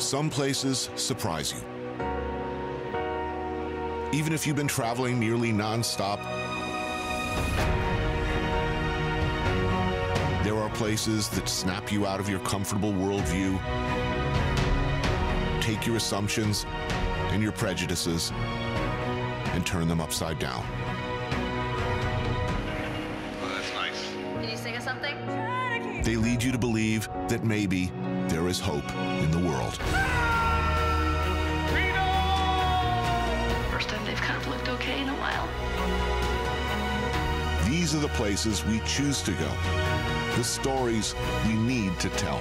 Some places surprise you. Even if you've been traveling nearly nonstop, there are places that snap you out of your comfortable worldview, take your assumptions and your prejudices, and turn them upside down. Oh, that's nice. Can you sing us something? They lead you to believe that maybe there is hope in the world. First time they've kind of looked okay in a while. These are the places we choose to go, the stories we need to tell.